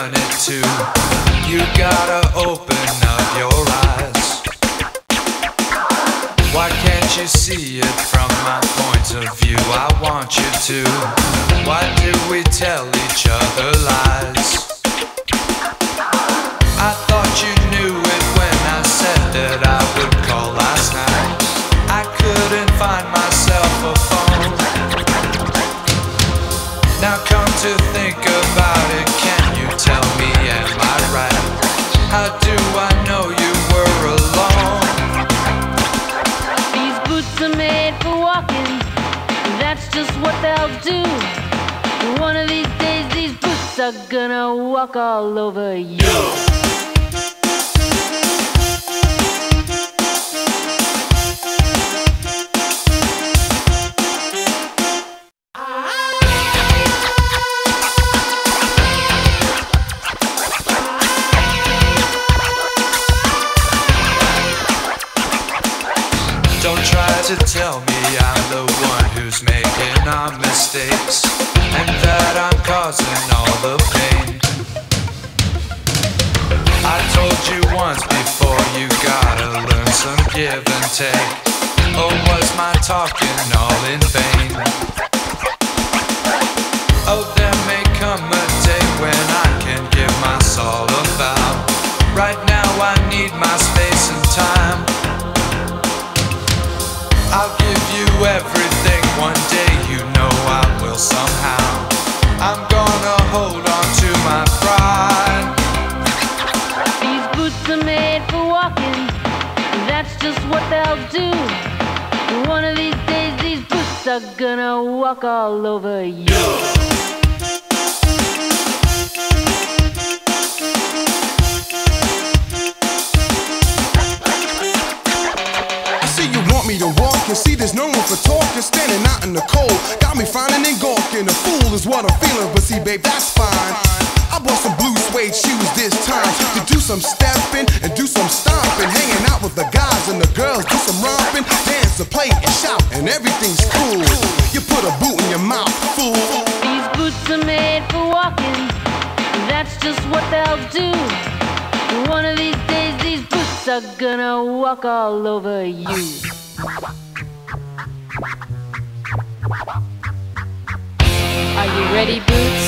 done it too. You gotta open up your eyes. Why can't you see it from my point of view? I want you to. Why do we tell each other? Come to think about it, can you tell me am I right? How do I know you were alone? These boots are made for walking. That's just what they'll do. One of these days, these boots are gonna walk all over you. To tell me I'm the one who's making our mistakes and that I'm causing all the pain. I told you once before you gotta learn some give and take. Or was my talking all in vain? Oh, there may come a everything one day, you know I will somehow. I'm gonna hold on to my pride. These boots are made for walking. That's just what they'll do. One of these days, these boots are gonna walk all over you. I see you want me to walk and see there's no in the cold, got me finding and gawking. A fool is what I'm feeling, but see, babe, that's fine. I bought some blue suede shoes this time to do some stepping and do some stomping. Hanging out with the guys and the girls, do some romping, dance and play and shout, and everything's cool. You put a boot in your mouth, fool. These boots are made for walking. That's just what they'll do. One of these days, these boots are gonna walk all over you. Boots?